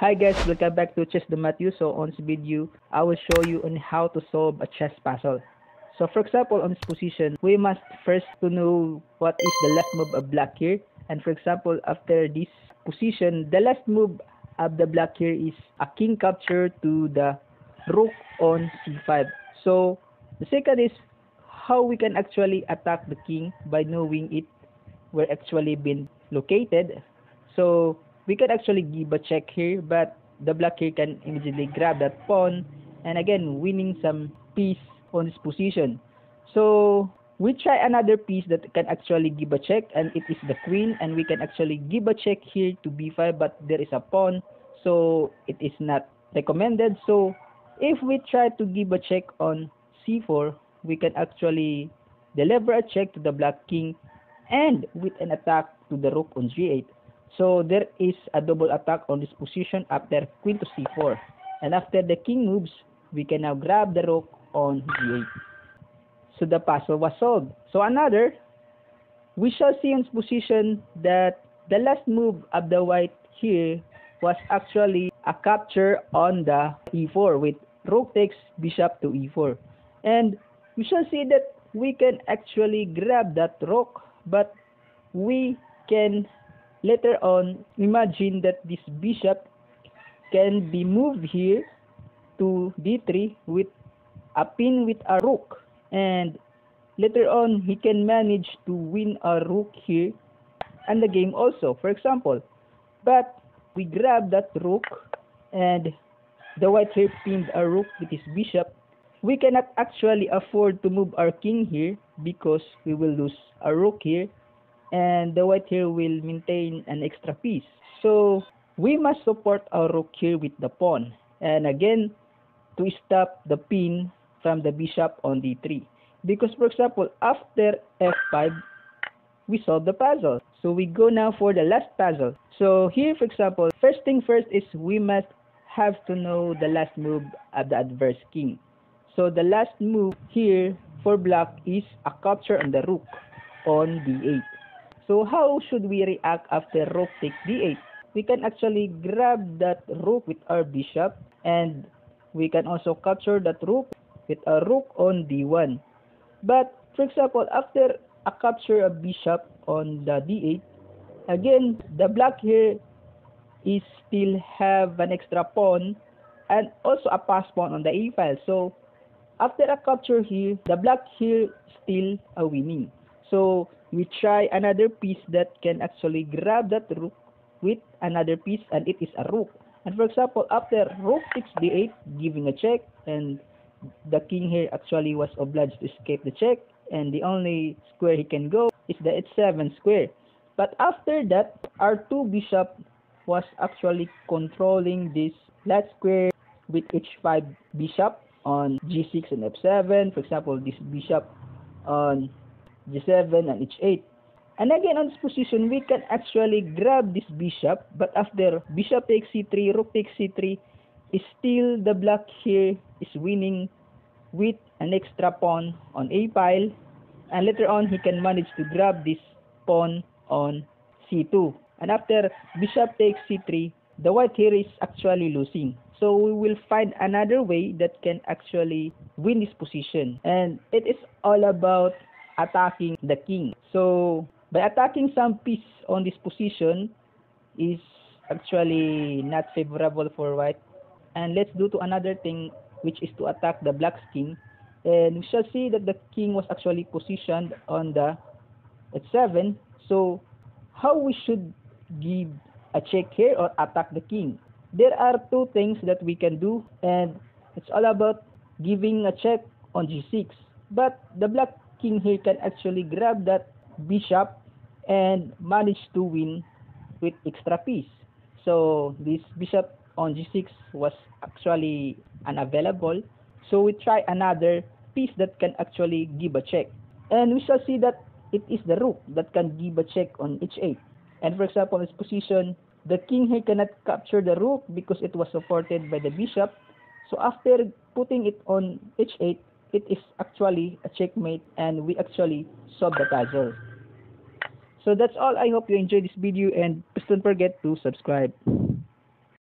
Hi guys, welcome back to Chess Domatio. So on this video, I will show you on how to solve a chess puzzle. So for example, on this position, we must first to know what is the last move of black here. And for example, after this position, the last move of the black here is a king capture to the rook on c5. So the second is how we can actually attack the king by knowing it where actually been located. So we can actually give a check here, but the black here can immediately grab that pawn and again winning some piece on this position. So we try another piece that can actually give a check and it is the queen and we can actually give a check here to b5 but there is a pawn so it is not recommended. So if we try to give a check on c4 we can actually deliver a check to the black king and with an attack to the rook on g8. So there is a double attack on this position after queen to c4. And after the king moves, we can now grab the rook on g8. So the puzzle was solved. So another, we shall see in this position that the last move of the white here was actually a capture on the e4 with rook takes bishop to e4. And we shall see that we can actually grab that rook but we can later on imagine that this bishop can be moved here to d3 with a pin with a rook. And later on he can manage to win a rook here and the game also for example. But we grab that rook and the white here pinned a rook with his bishop. We cannot actually afford to move our king here because we will lose a rook here and the white here will maintain an extra piece. So we must support our rook here with the pawn. And again to stop the pin from the bishop on d3 because for example after f5 we solve the puzzle. So we go now for the last puzzle. So here for example first thing first is we must have to know the last move of the adverse king. So the last move here for black is a capture on the rook on d8. So how should we react after rook takes d8? We can actually grab that rook with our bishop and we can also capture that rook with a rook on d1. But for example, after a capture of bishop on the d8, again, the black here is still have an extra pawn and also a pass pawn on the a file. So after a capture here, the black here still a winning. So we try another piece that can actually grab that rook with another piece and it is a rook. And for example, after rook takes d8, giving a check, and the king here actually was obliged to escape the check, and the only square he can go is the h7 square. But after that, our two bishop was actually controlling this flight square with h5 bishop on g6 and f7 for example this bishop on g7 and h8 and again on this position we can actually grab this bishop but after bishop takes c3 rook takes c3 is still the black here is winning with an extra pawn on a file and later on he can manage to grab this pawn on c2 and after bishop takes c3 the white here is actually losing. So we will find another way that can actually win this position. And it is all about attacking the king. So by attacking some piece on this position is actually not favorable for white. And let's do to another thing which is to attack the black king. And we shall see that the king was actually positioned on the at 7. So how we should give a check here or attack the king? there are two things that we can do and it's all about giving a check on g6 but the black king here can actually grab that bishop and manage to win with extra piece so this bishop on g6 was actually unavailable. So we try another piece that can actually give a check. And we shall see that it is the rook that can give a check on h8 and for example this position the king here cannot capture the rook because it was supported by the bishop. So after putting it on h8, it is actually a checkmate and we actually solve the puzzle. So that's all. I hope you enjoyed this video and please don't forget to subscribe.